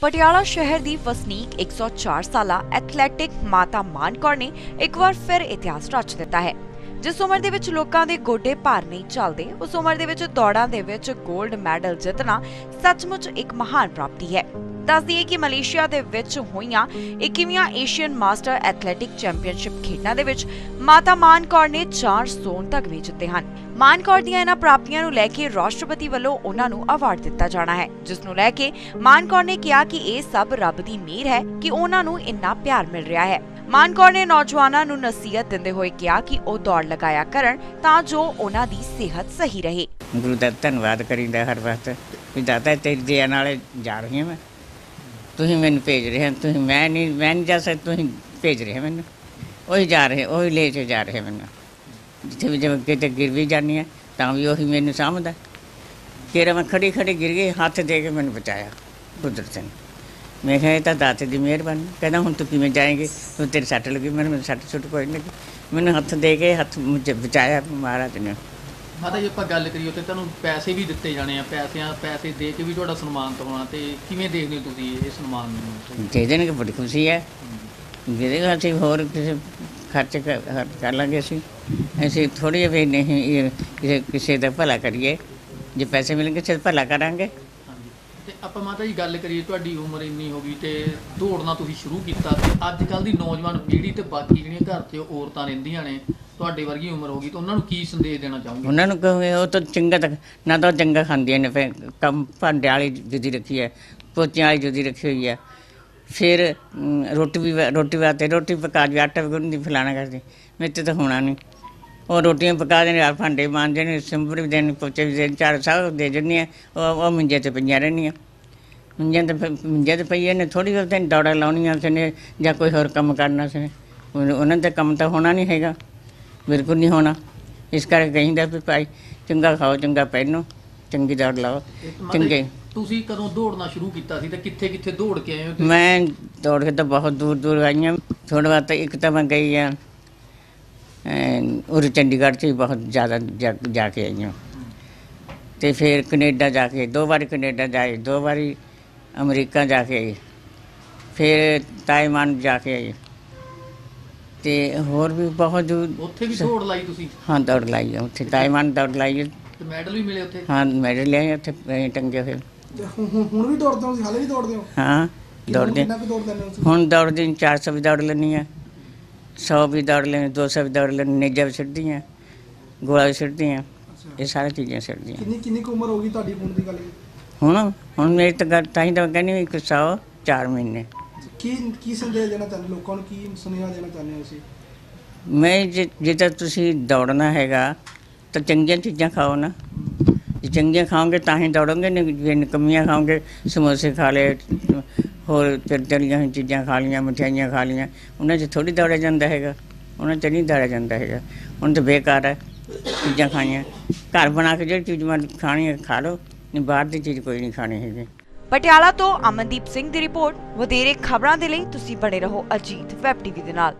ਪਟਿਆਲਾ ਸ਼ਹਿਰ ਦੀ ਵਸਨੀਕ 104 ਸਾਲਾ ਐਥਲੈਟਿਕ ਮਾਤਾ ਮਾਨਕੌਰ ਨੇ ਇੱਕ ਵਾਰ ਫਿਰ ਇਤਿਹਾਸ ਰਚ ਦਿੱਤਾ ਹੈ। ਜਿਸ ਉਮਰ ਦੇ ਵਿੱਚ ਲੋਕਾਂ ਦੇ ਗੋਡੇ ਭਾਰ ਨਹੀਂ ਚੱਲਦੇ, ਉਸ ਉਮਰ ਦੇ ਵਿੱਚ ਦੌੜਾਂ ਦੇ ਵਿੱਚ 골ਡ ਮੈਡਲ ਜਿੱਤਣਾ ਸੱਚਮੁੱਚ ਇੱਕ ਮਹਾਨ ਪ੍ਰਾਪਤੀ ਹੈ। ਦੱਸ ਦਈਏ ਕਿ ਮਲੇਸ਼ੀਆ ਦੇ ਵਿੱਚ ਹੋਈਆਂ 21ਵੀਆਂ ਏਸ਼ੀਅਨ ਮਾਸਟਰ ਐਥਲੈਟਿਕ ਚੈਂਪੀਅਨਸ਼ਿਪ ਖੇਡਾਂ ਦੇ ਵਿੱਚ ਮਾਤਾ ਮਾਨਕੌਰ ਨੇ 4 ਸੋਨ ਤਗਮੇ ਜਿੱਤੇ ਹਨ। ਮਾਨਕੌਰ ਦੀਆਂ ਇਹਨਾਂ ਪ੍ਰਾਪਤੀਆਂ ਨੂੰ ਲੈ ਕੇ ਰਾਸ਼ਟਰਪਤੀ ਵੱਲੋਂ ਉਹਨਾਂ ਨੂੰ ਅਵਾਰਡ ਦਿੱਤਾ ਜਾਣਾ ਹੈ, ਜਿਸ ਨੂੰ ਲੈ ਕੇ ਮਾਨਕੌਰ ਨੇ ਕਿਹਾ ਕਿ ਇਹ ਸਭ ਰੱਬ ਦੀ ਮਿਹਰ ਹੈ ਕਿ ਉਹਨਾਂ ਨੂੰ ਇੰਨਾ ਪਿਆਰ ਮਿਲ ਰਿਹਾ ਹੈ। ਮਾਨਕੌਰ ਨੇ ਨੌਜਵਾਨਾਂ ਨੂੰ ਨਸੀਹਤ ਦਿੰਦੇ ਹੋਏ ਕਿਹਾ ਕਿ ਉਹ ਦੌੜ ਲਗਾਇਆ ਕਰਨ ਤਾਂ ਜੋ ਉਹਨਾਂ ਦੀ ਸਿਹਤ ਸਹੀ ਰਹੇ। ਗੁਰੂ ਦਾ ਧੰਨਵਾਦ ਕਰੀਦਾ ਹਰ ਵਕਤ ਵੀ ਦਾਤਾ ਤੇਰੀ ਦਇਆ ਨਾਲ ਜਾ ਰਹੀ ਹਾਂ ਮੈਂ ਤੁਸੀਂ ਮੈਨੂੰ ਭੇਜ ਰਹੇ ਹੋ, ਤੁਸੀਂ ਮੈਂ ਨਹੀਂ ਮੈਂ ਨਹੀਂ ਜਾ ਸਕਦਾ, ਤੁਸੀਂ ਭੇਜ ਰਹੇ ਮੈਨੂੰ। ਉਹੀ ਜਾ ਰਹੇ, ਉਹੀ ਲੈ ਕੇ ਜਾ ਰਹੇ ਮੈਨੂੰ। ਜਿੱਥੇ ਵੀ ਜਦ ਕਿਤੇ ਗਿਰ ਵੀ ਜਾਂਦੀ ਹੈ ਤਾਂ ਵੀ ਉਹੀ ਮੈਨੂੰ ਸਾਂਭਦਾ। ਕਿਹੜਾ ਮੈਂ ਖੜੀ ਖੜੀ ਗਿਰ ਗਈ, ਹੱਥ ਦੇ ਕੇ ਮੈਨੂੰ ਬਚਾਇਆ ਕੁਦਰਤ ਨੇ। ਮੈਂ ਕਿਹਾ ਇਹ ਤਾਂ ਦਾਤੇ ਦੀ ਮਿਹਰਬਾਨੀ। ਕਹਿੰਦਾ ਹੁਣ ਤੂੰ ਕਿਵੇਂ ਜਾਏਂਗੇ? ਤੂੰ ਤੇਰੀ ਸੱਟ ਲੱਗੀ ਮੈਨੂੰ ਮੈਨੂੰ ਸੱਟ ਸੁੱਟ ਕੋਈ ਨਹੀਂ ਮੈਨੂੰ ਹੱਥ ਦੇ ਕੇ ਹੱਥ ਮੁझे ਬਚਾਇਆ ਮਹਾਰਾਜ ਨੇ। ਮਾਤਾ ਜੀ ਆਪਾਂ ਗੱਲ ਕਰੀਏ ਤੇ ਤੁਹਾਨੂੰ ਪੈਸੇ ਵੀ ਦਿੱਤੇ ਜਾਣੇ ਆ ਪੈਸਿਆਂ ਪੈਸੇ ਦੇ ਕੇ ਵੀ ਤੁਹਾਡਾ ਸਨਮਾਨਿਤ ਹੋਣਾ ਤੇ ਕਿਵੇਂ ਦੇਖਦੇ ਹੋ ਤੁਸੀਂ ਇਹ ਸਨਮਾਨ ਨੂੰ? ਦੇ ਦੇਣਗੇ ਬੜੀ ਖੁਸ਼ੀ ਹੈ। ਜਿਹਦੇ ਅਸੀਂ ਹੋਰ ਕਿਸੇ ਖਰਚ ਕਰ ਲਾਂਗੇ ਅਸੀਂ। ਅਸੀਂ ਥੋੜੀ ਵੀ ਨਹੀਂ ਇਹ ਕਿਸੇ ਦਾ ਭਲਾ ਕਰੀਏ। ਜੇ ਪੈਸੇ ਮਿਲਣਗੇ ਤੇ ਭਲਾ ਕਰਾਂਗੇ। ਤੇ ਆਪਾਂ ਮਾਤਾ ਜੀ ਗੱਲ ਕਰੀਏ ਤੁਹਾਡੀ ਉਮਰ ਇੰਨੀ ਹੋ ਗਈ ਤੇ ਦੌੜਨਾ ਤੁਸੀਂ ਸ਼ੁਰੂ ਕੀਤਾ ਤੇ ਅੱਜ ਕੱਲ ਦੀ ਨੌਜਵਾਨ ਪੀੜ੍ਹੀ ਤੇ ਬਾਕੀ ਜਿਹੜੀਆਂ ਘਰ 'ਚ ਔਰਤਾਂ ਰਹਿੰਦੀਆਂ ਨੇ ਤੁਹਾਡੇ ਵਰਗੀ ਉਮਰ ਹੋ ਗਈ ਤਾਂ ਉਹਨਾਂ ਨੂੰ ਕੀ ਸੰਦੇਸ਼ ਦੇਣਾ ਚਾਹੋਗੇ? ਉਹਨਾਂ ਨੂੰ ਕਹੋਗੇ ਉਹ ਤਾਂ ਚੰਗਾ ਤੱਕ ਨਾ ਤਾਂ ਉਹ ਚੰਗਾ ਖਾਂਦੀਆਂ ਨੇ ਫਿਰ ਕੰਮ ਭਾਂਡੇ ਵਾਲੀ ਜੁਦੀ ਰੱਖੀ ਹੈ ਪੋਚਿਆਂ ਵਾਲੀ ਜੁਦੀ ਰੱਖੀ ਹੋਈ ਹੈ। ਫਿਰ ਅਮ, ਰੋਟੀ ਵੀ ਰੋਟੀ ਵਾਸਤੇ ਰੋਟੀ ਪਕਾ ਕੇ ਆਟਾ ਵੀ ਗੁੰਨਦੀ ਫਲਾਣਾ ਕਰਦੀ ਮੇਰੇ ਤੇ ਤਾਂ ਹੋਣਾ ਨਹੀਂ। ਉਹ ਰੋਟੀਆਂ ਪਕਾ ਦੇਣੇ ਆ ਭਾਂਡੇ ਮਾਂਜਦੇ ਨੇ ਸਿੰਬਰ ਵੀ ਦੇਣ ਪੋਚੇ ਵੀ ਦੇਣ ਚਾਰ ਸਭ ਦੇ ਦਿੰਦੀ ਆ ਉਹ ਉਹ ਮੰਜੇ ਤੇ ਪਈਆਂ ਰਹਿੰਦੀਆਂ। ਮੰਜੇ ਤੇ ਮੰਜੇ ਤੇ ਪਈਆਂ ਨੇ ਥੋੜੀ ਬਹੁਤੀ ਦੌੜਾ ਲਾਉਣੀਆਂ ਸੀ ਨੇ ਜਾਂ ਕੋਈ ਹੋਰ ਕੰਮ ਕਰਨਾ ਸੀ ਉਹਨਾਂ ਦਾ ਕੰਮ ਤਾਂ ਹੋਣਾ ਨਹੀਂ ਹੈਗਾ। ਬਿਲਕੁਲ ਨਹੀਂ ਹੋਣਾ। ਇਸ ਕਰਕੇ ਕਹਿੰਦਾ ਵੀ ਭਾਈ ਚੰਗਾ ਖਾਓ ਚੰਗਾ ਪਹਿਨੋ ਚੰਗੀ ਦੌੜ ਲਾਓ ਚੰਗੇ। ਤੁਸੀਂ ਕਦੋਂ ਦੌੜਨਾ ਸ਼ੁਰੂ ਕੀਤਾ ਸੀ ਤੇ ਕਿੱਥੇ ਕਿੱਥੇ ਦੌੜ ਕੇ ਆਏ ਹੋ ਮੈਂ ਦੌੜ ਕੇ ਤਾਂ ਬਹੁਤ ਦੂਰ ਦੂਰ ਆਈ ਹਾਂ। ਥੋੜਾ ਬਾਤ ਇੱਕ ਤਾਂ ਮੈਂ ਗਈ ਆ ਉਰੇ ਚੰਡੀਗੜ੍ਹ 'ਚ ਵੀ ਬਹੁਤ ਜ਼ਿਆਦਾ ਜਾ ਜਾ ਕੇ ਆਈ ਹਾਂ ਤੇ ਫਿਰ ਕੈਨੇਡਾ ਜਾ ਕੇ ਦੋ ਵਾਰੀ ਕੈਨੇਡਾ ਜਾਏ ਦੋ ਵਾਰੀ ਅਮਰੀਕਾ ਜਾ ਕੇ ਆਈ ਫਿਰ ਤਾਇਵਾਨ ਜਾ ਕੇ ਆਈ ਤੇ ਹੋਰ ਵੀ ਬਹੁਤ ਦੂਰ ਉੱਥੇ ਵੀ ਦੌੜ ਲਾਈ ਤੁਸੀਂ? ਹਾਂ ਦੌੜ ਲਾਈ ਆ ਉੱਥੇ ਤਾਇਵਾਨ ਦੌੜ ਲਾਈ ਆ। ਤੇ ਮੈਡਲ ਵੀ ਮਿਲੇ ਉੱਥੇ? ਹਾਂ ਮੈਡਲ ਲਿਆਏ ਉੱਥੇ ਅਹ ਟੰਗੇ ਹੋਏ। ਤੇ ਹੁਣ ਹੁਣ- ਹੁਣ ਵੀ ਦੌੜਦੇ ਹੋ ਤੁਸੀਂ ਹਾਲੇ ਵੀ ਦੌੜਦੇ ਹੋ? ਹਾਂ ਦੌੜਦੇ। ਕਿੰਨਾ ਕੁ ਦੌੜ ਲੈਂਦੇ ਹੋ ਤੁਸੀਂ? ਹੁਣ ਦੌੜਦੀ 400 ਵੀ ਦੌੜ ਲੈਂਦੀ ਆ। 100 ਵੀ ਦੌੜ ਲੈਂਦੀ 200 ਵੀ ਦੌੜ ਲੈਂਦੀ ਨੇਜਾ ਵੀ ਛੱਡਦੀ ਆ ਗੋਲਾ ਵੀ ਆ ਅੱਛਾ। ਇਹ ਸਾਰੀਆਂ ਚੀਜ਼ਾਂ ਆ ਕਿੰਨੀ ਕਿੰਨੀ ਕੁ ਉਮਰ ਹੋ ਗਈ ਤੁਹਾਡੀ ਹੁਣ ਦੀ ਗੱਲ? ਹੁਣ ਹੁਣ ਮੇਰੀ ਤਾਂ ਗੱਲ ਤਾਂ ਹੀ ਤਾਂ ਕਹਿੰਦੀ ਇੱਕ 100 4 ਮਹੀਨੇ। ਕੀ ਕੀ ਸੰਦੇਸ਼ ਦੇਣਾ ਚਾਹੁੰਦੇ ਲੋਕਾਂ ਨੂੰ ਕੀ ਸੁਨੇਹਾ ਦੇਣਾ ਚਾਹੁੰਦੇ ਹੋ ਤੁਸੀਂ? ਮੈਂ ਜੇ ਜੇ ਤਾਂ ਤੁਸੀਂ ਦੌੜਨਾ ਹੈਗਾ ਤਾਂ ਚੰਗੀਆਂ ਚੀਜ਼ਾਂ ਖਾਓ ਨਾ। ਜੇ ਚੰਗੀਆਂ ਖਾਓਗੇ ਤਾਂ ਹੀ ਦੌੜੋਗੇ ਨਹੀਂ ਜੇ ਨਿਕੰਮੀਆਂ ਖਾਓਗੇ ਸਮੋਸੇ ਖਾ ਲਏ ਹੋਰ ਤਲੀਆਂ ਹੋਈਆਂ ਚੀਜ਼ਾਂ ਖਾ ਲਈਆਂ, ਮਠਿਆਈਆਂ ਖਾ ਲਈਆਂ। ਉਹਨਾਂ 'ਚ ਥੋੜੀ ਦੌੜਿਆ ਜਾਂਦਾ ਹੈਗਾ। ਉਹਨਾਂ 'ਚ ਨਹੀਂ ਦੌੜਿਆ ਜਾਂਦਾ ਹੈਗਾ। ਹੁਣ ਤਾਂ ਬੇਕਾਰ ਹੈ ਚੀਜ਼ਾਂ ਖਾਣੀਆਂ। ਘਰ ਬਣਾ ਕੇ ਜਿਹੜੀ ਚੀਜ਼ ਮਨ ਖਾਣੀ ਹੈ, ਖਾ ਲਓ। ਨਹੀਂ, ਬਾਹਰ ਦੀ ਚੀਜ਼ ਕੋਈ ਨਹੀਂ ਖਾਣੀ ਹੈਗੀ। ਪਟਿਆਲਾ ਤੋਂ ਅਮਨਦੀਪ ਸਿੰਘ ਦੀ ਰਿਪੋਰਟ। ਵਧੇਰੇ ਖਬਰਾਂ ਦੇ ਲਈ ਤੁਸੀਂ ਬਣੇ ਰਹੋ ਅਜੀਤ ਵੈਬ ਟੀਵੀ ਦੇ ਨਾਲ।